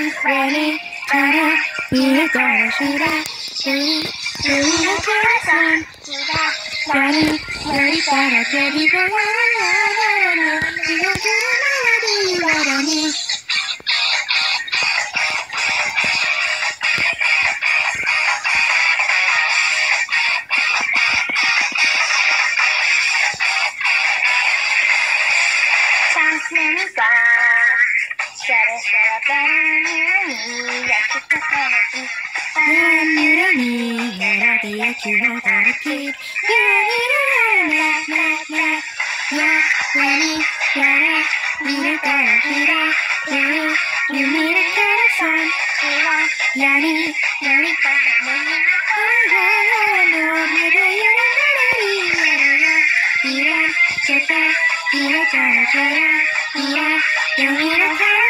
上にから見えたらひら海のからさんひらやりやりたらけびがならならならならシャラシャラバンニュラニー焼きたたらきバンニュラニーやらで焼きはたらきニュラニュラララララやらにやら見るからひらゆるゆみるからさんひらやりやりからもにちゃった、いらちゃらちゃら、いら、よみらちゃら。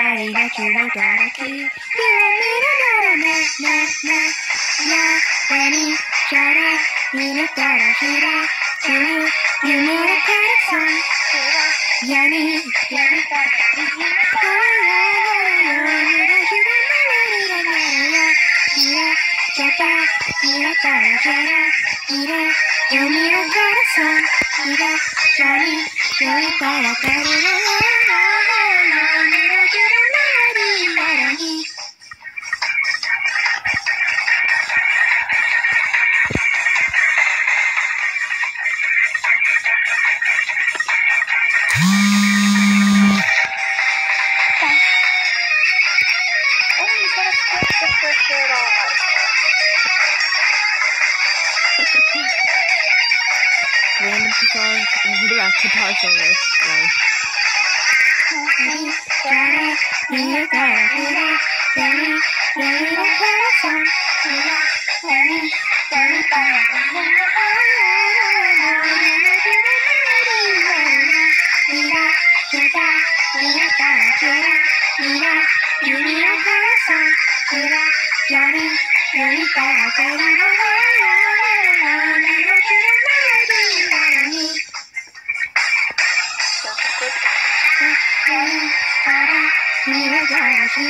らラキのらラキ。夢を見るならね、ね、ね。やれに、キャラ、見れたらひら、きら夢だかららやり、やりたら、夢だからよ。ゆらゆらならゆらならよ。ひら、キャタ、見れたらひら、いら夢だからさ。ひら、キャら夢だからかるよ。Random songs and the rock guitar solos. Wow. Yuri, 那 啥？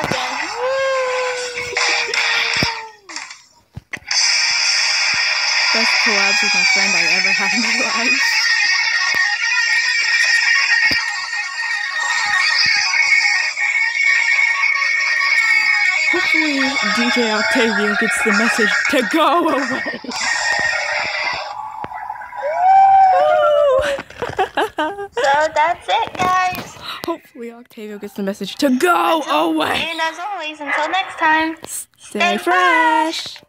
啊！best collabs with my friend I ever had in my life. Hopefully DJ Octavio gets the message to go away. so that's it, guys. Hopefully Octavio gets the message to go until, away. And as always, until next time, stay, stay fresh. fresh.